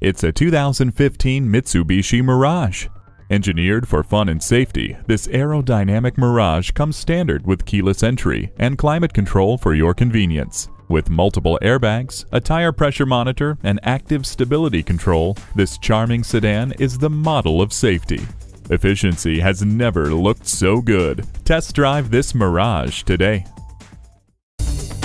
It's a 2015 Mitsubishi Mirage. Engineered for fun and safety, this aerodynamic Mirage comes standard with keyless entry and climate control for your convenience. With multiple airbags, a tire pressure monitor, and active stability control, this charming sedan is the model of safety. Efficiency has never looked so good. Test drive this Mirage today.